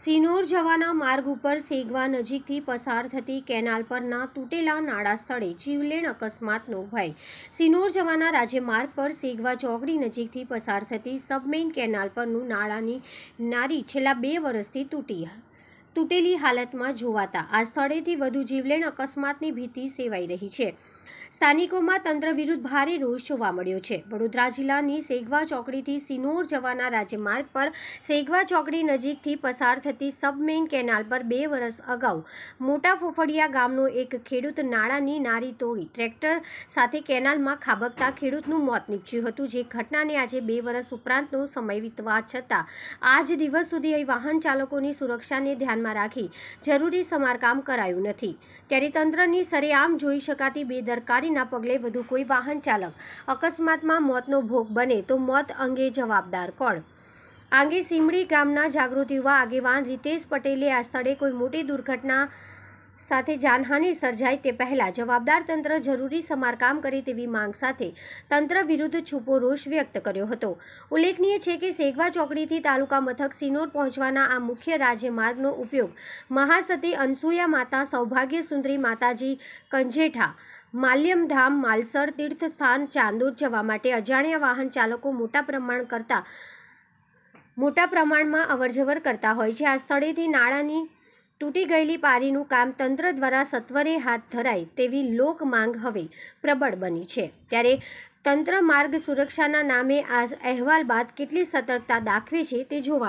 સિનોર જવાના માર્ગ ઉપર સેગવા નજીકથી પસાર થતી કેનાલ પરના તૂટેલા નાળા સ્થળે જીવલેણ અકસ્માતનો ભય. સિનોર જવાના રાજ્યમાર્ગ પર સેગવા ચોકડી નજીકથી પસાર થતી સબમેઇન કેનાલ પરનું નાળાની નારી છેલ્લા બે વર્ષથી તૂટી તૂટેલી હાલતમાં જોવાતા આ સ્થળેથી વધુ જીવલેણ અકસ્માતની ભીતિ સેવાઈ રહી છે. સ્થાનિકોમાં તંત્ર વિરુદ્ધ ભારે રોષ જોવા મળ્યો છે. વડોદરા જિલ્લાની સેગવા ચોકડીથી સિનોર જવાના રાજ્યમાર્ગ પર સેગવા ચોકડી નજીકથી પસાર થતી સબમેઇન કેનાલ પર બે વર્ષ અગાઉ મોટા ફોફડિયા ગામનો એક ખેડૂત નાળાની નારી તોડી ટ્રેક્ટર સાથે કેનાલમાં ખાબકતા ખેડૂતનું મોત નીપજ્યું હતું. જે ઘટનાને આજે બે વર્ષ ઉપરાંતનો સમય વીતવા છતાં આજ દિવસ સુધી વાહન ચાલકોની સુરક્ષાને ધ્યાનમાં રાખી જરૂરી સમારકામ કરાયું નથી. ત્યારે તંત્રની સરેઆમ જોઈ શકાતી બેદરકારીના પગલે વધુ કોઈ વાહન ચાલક અકસ્માતમાં મોતનો ભોગ બને તો મોત અંગે જવાબદાર કોણ? આંગે સીમડી ગામના જાગૃત યુવા આગેવાન રીતેશ પટેલે આ સ્થળે કોઈ મોટી દુર્ઘટના સાથે જાનહાનિ સર્જાય તે પહેલાં જવાબદાર તંત્ર જરૂરી સમારકામ કરે તેવી માંગ સાથે તંત્ર વિરુદ્ધ છૂપો રોષ વ્યક્ત કર્યો હતો. ઉલ્લેખનીય છે કે સેગવા ચોકડીથી તાલુકા મથક સિનોર પહોંચવાના આ મુખ્ય રાજ્યમાર્ગનો ઉપયોગ મહાસતી અનસુયા માતા સૌભાગ્ય સુંદરી માતાજી કંજેઠા, માલ્યમધામ, માલસર, તીર્થસ્થાન ચાંદોદ જવા માટે અજાણ્યા વાહન ચાલકો મોટા પ્રમાણ કરતા, મોટા પ્રમાણમાં અવરજવર કરતા હોય છે. આ સ્થળેથી નાળાની તૂટી ગયેલી પારીનું કામ તંત્ર દ્વારા સત્વરે હાથ ધરાય તેવી લોક માંગ હવે પ્રબળ બની છે. ત્યારે તંત્ર માર્ગ સુરક્ષાના નામે આ અહેવાલ બાદ કેટલી સતર્કતા દાખવે છે તે જોવા